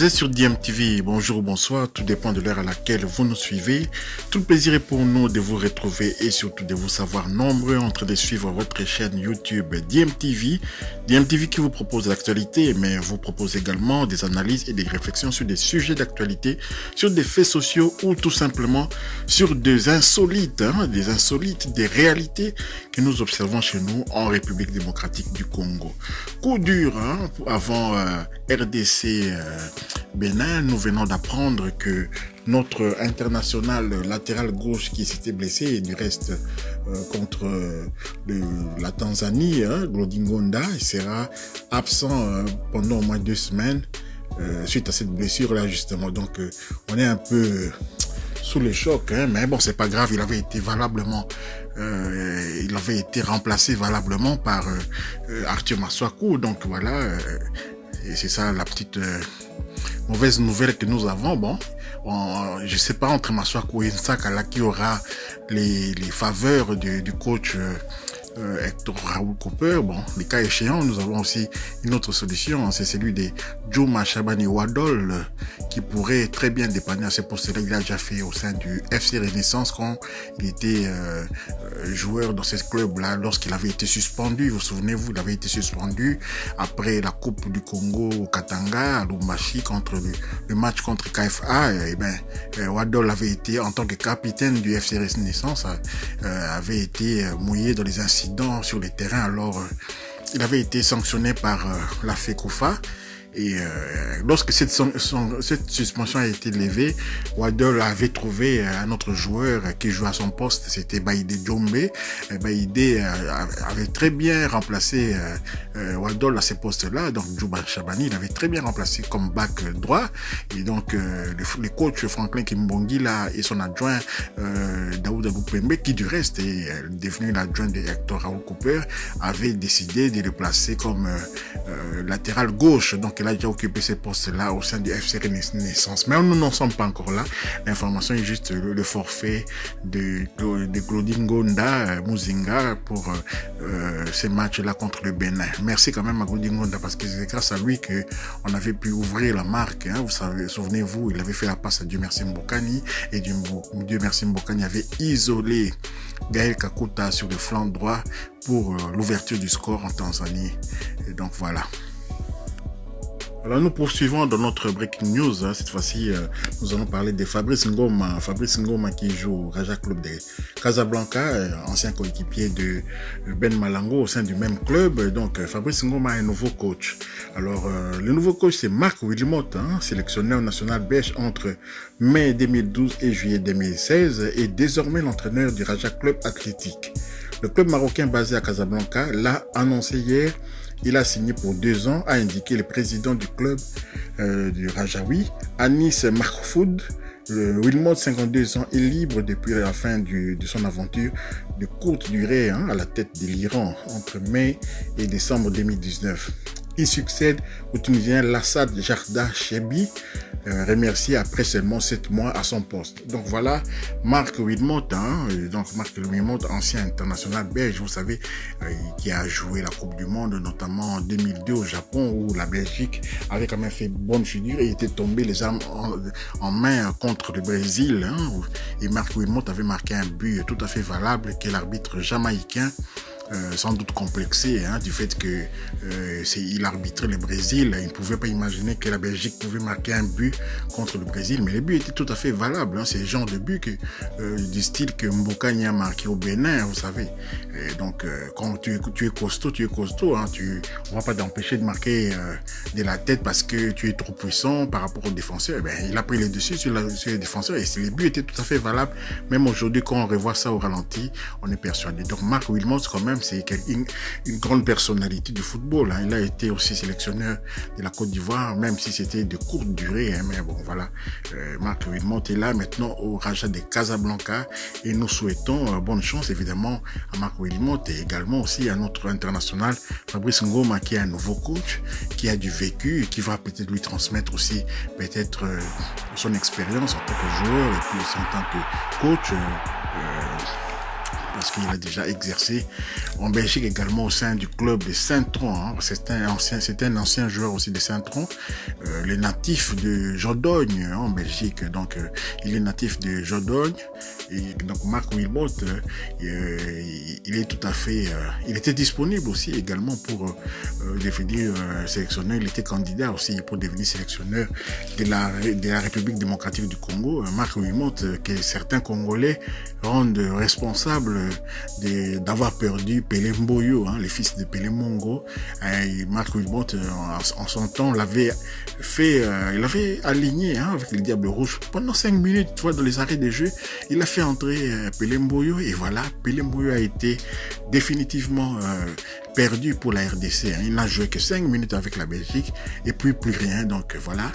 Vous êtes sur DMTV, bonjour ou bonsoir, tout dépend de l'heure à laquelle vous nous suivez. Tout le plaisir est pour nous de vous retrouver et surtout de vous savoir nombreux en train de suivre votre chaîne YouTube DMTV. DMTV qui vous propose l'actualité, mais vous propose également des analyses et des réflexions sur des sujets d'actualité, sur des faits sociaux ou tout simplement sur des insolites, hein, des insolites, des réalités que nous observons chez nous en République démocratique du Congo. Coup dur hein, avant euh, RDC. Euh, Bénin, nous venons d'apprendre que notre international latéral gauche qui s'était blessé, et du reste euh, contre euh, la Tanzanie, hein, Glodingonda, sera absent euh, pendant au moins deux semaines suite à cette blessure-là justement. Donc on est un peu sous le choc, hein, mais bon c'est pas grave, il avait été valablement, il avait été remplacé valablement par Arthur Maswaku, donc voilà, et c'est ça la petite mauvaise nouvelle que nous avons, bon, on, je sais pas entre Maswaku et Nsakala qui aura les, faveurs du, coach euh, Hector Raoul Cooper. Bon, les cas échéants, nous avons aussi une autre solution, c'est celui de Juma Shabani Wadol, qui pourrait très bien dépanner à ce poste-là. Il a déjà fait au sein du FC Renaissance quand il était euh, joueur dans ce club-là, lorsqu'il avait été suspendu. Vous vous souvenez-vous, il avait été suspendu après la Coupe du Congo au Katanga, à Lumbashi, contre le, match contre KFA. Et, ben, Wadol avait été, en tant que capitaine du FC Renaissance, euh, avait été mouillé dans les incidents sur les terrains. Alors, euh, il avait été sanctionné par euh, la FECOFA. Et euh, lorsque cette, suspension a été levée, Waddle avait trouvé un autre joueur qui jouait à son poste, c'était Baïdé Djombe. Baïdé euh, avait très bien remplacé euh, Waddle à ce poste-là, donc Djouba Chabani, il avait très bien remplacé comme back droit. Et donc euh, le, le, coach Franklin Kimbongi là, et son adjoint euh, Daoud Aboupembe, qui du reste est devenu l'adjoint de Hector Raoul Cooper, avait décidé de le placer comme latéral gauche. Qu'elle a déjà occupé ces postes-là au sein du FC Renaissance. Mais nous n'en sommes pas encore là. L'information est juste le, forfait de, de Claudine Gonda, Muzinga, pour euh, ces matchs-là contre le Bénin. Merci quand même à Claudine Gonda parce que c'est grâce à lui que on avait pu ouvrir la marque. Hein. Vous savez, souvenez-vous, il avait fait la passe à Dieu merci Mbokani et Dieu, Dieu merci Mbokani avait isolé Gaël Kakuta sur le flanc droit pour euh, l'ouverture du score en Tanzanie. Et donc voilà. Alors nous poursuivons dans notre breaking news. Hein. Cette fois-ci, euh, nous allons parler de Fabrice Ngoma. Fabrice Ngoma qui joue au Raja Club de Casablanca, euh, ancien coéquipier de Ben Malango au sein du même club. Donc euh, Fabrice Ngoma est un nouveau coach. Alors le nouveau coach c'est Marc Wilmot, hein, sélectionneur national belge entre mai 2012 et juillet 2016 et désormais l'entraîneur du Raja Club Athlétique. Le club marocain basé à Casablanca l'a annoncé hier il a signé pour deux ans, a indiqué le président du club euh, du Rajawi, Anis Marfoud. Le Wilmot, 52 ans, est libre depuis la fin de son aventure de courte durée hein, à la tête de l'Iran entre mai et décembre 2019. Il succède au Tunisien Lassad Jarda Chebi, remercié après seulement sept mois à son poste. Donc voilà, Marc Wilmot, hein, donc Marc Wilmot, ancien international belge, vous savez, euh, qui a joué la Coupe du Monde, notamment en 2002 au Japon, où la Belgique avait quand même fait bonne figure et était tombé les armes en, en main contre le Brésil. Hein, et Marc Wilmot avait marqué un but tout à fait valable que l'arbitre jamaïcain euh, sans doute complexé hein, du fait que euh, il arbitrait le Brésil. Il ne pouvait pas imaginer que la Belgique pouvait marquer un but contre le Brésil, mais les buts étaient tout à fait valables. Hein. C'est le genre de but euh, du style que Mbokani a marqué au Bénin, vous savez. Donc, quand tu, es costaud, tu es costaud. Hein. Tu, on va pas t'empêcher de marquer de la tête parce que tu es trop puissant par rapport aux défenseurs. Eh ben, il a pris le dessus sur les défenseurs et les buts étaient tout à fait valables. Même aujourd'hui, quand on revoit ça au ralenti, on est persuadé. Donc, Marc Wilmots, quand même, c'est une, une, grande personnalité du football. Hein. Il a été aussi sélectionneur de la Côte d'Ivoire, même si c'était de courte durée. Hein. Mais bon, voilà. Euh, Marc Wilmot est là maintenant au Raja de Casablanca et nous souhaitons euh, bonne chance, évidemment, à Marc Wilmot et également aussi à notre international Fabrice Ngoma qui est un nouveau coach, qui a du vécu et qui va peut-être lui transmettre aussi peut-être euh, son expérience en tant que joueur et puis aussi en tant que coach. Parce qu'il a déjà exercé en Belgique également au sein du club de Saint-Tron. Hein. C'est un ancien, c'est un ancien joueur aussi de Saint-Tron, euh, le natif de Jodogne hein, en Belgique. Donc, euh, il est natif de Jodogne. Et donc, Marc Wilmot, euh, il est tout à fait, il était disponible aussi également pour devenir sélectionneur. Il était candidat aussi pour devenir sélectionneur de la, République démocratique du Congo. Marc Wilmot, que certains Congolais rendent responsable d'avoir perdu Pelé Mboyo, hein, le fils de Pelé Mongo. Et Marc Wilmot, en, son temps, l'avait fait, euh, il avait aligné hein, avec le Diable Rouge pendant cinq minutes, tu vois, dans les arrêts de jeu. Il a fait entrer euh, Pelé Mboyo et voilà, Pelé Mboyo a été définitivement euh, perdu pour la RDC. Hein. Il n'a joué que cinq minutes avec la Belgique et puis plus rien. Donc voilà.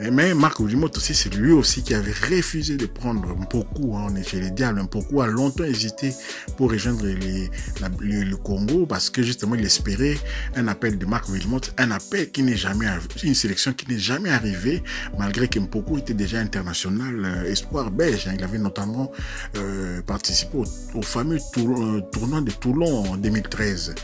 Mais Marc Oudimot aussi, c'est lui aussi qui avait refusé de prendre beaucoup, hein, on est chez les diables, beaucoup a longtemps hésité pour rejoindre le, Congo parce que justement il espérait un appel de Marc Wilmot, un appel qui n'est jamais une sélection qui n'est jamais arrivée malgré que Mpoko était déjà international euh, espoir belge. Hein. Il avait notamment euh, participé au, fameux euh, tournoi de Toulon en 2013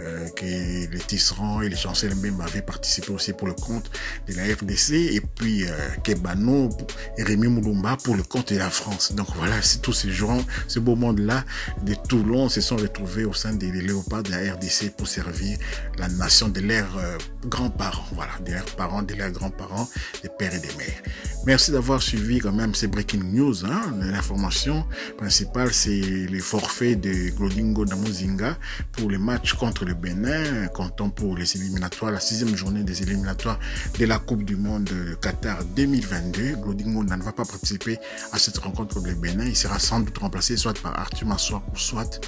euh, que les Tisserands et les Chancel même avaient participé aussi pour le compte de la RDC et puis euh, Kebano et Rémi Moulumba pour le compte de la France. Donc voilà, c'est tous ces gens, ce beau monde-là de Toulon se sont retrouvés au sein des léopards de la RDC pour servir la nation de leurs euh, grands-parents, voilà, de leurs parents, de leurs grands-parents, des pères et des mères. Merci d'avoir suivi quand même ces breaking news. Hein. L'information principale, c'est les forfaits de Glodingo Damuzinga pour les matchs contre le Bénin, comptant pour les éliminatoires, la sixième journée des éliminatoires de la Coupe du Monde Qatar 2022. Glodingo ne va pas participer à cette rencontre contre le Bénin. Il sera sans doute remplacé soit par Arthur Massoua ou soit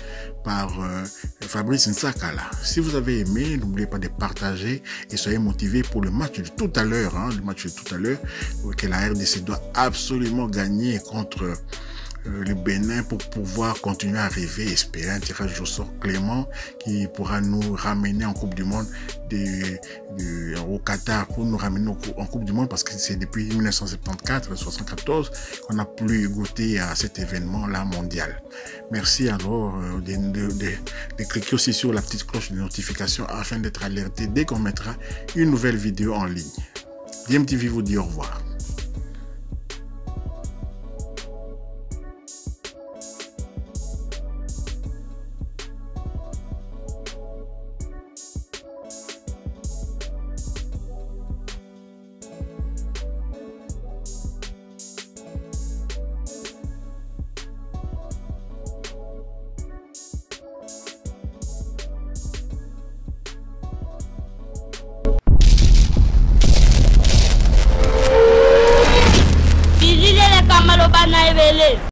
par euh, Fabrice Nsakala. Si vous avez aimé, n'oubliez pas de partager et soyez motivés pour le match de tout à l'heure, hein, le match de tout à l'heure, RDC doit absolument gagner contre euh, le Bénin pour pouvoir continuer à rêver, espérer un tirage au sort clément qui pourra nous ramener en Coupe du Monde de, au Qatar pour nous ramener en Coupe du Monde parce que c'est depuis 1974-74 qu'on n'a plus goûté à cet événement-là mondial. Merci alors euh, de, cliquer aussi sur la petite cloche de notification afin d'être alerté dès qu'on mettra une nouvelle vidéo en ligne. DMTV vous dit au revoir. I believe.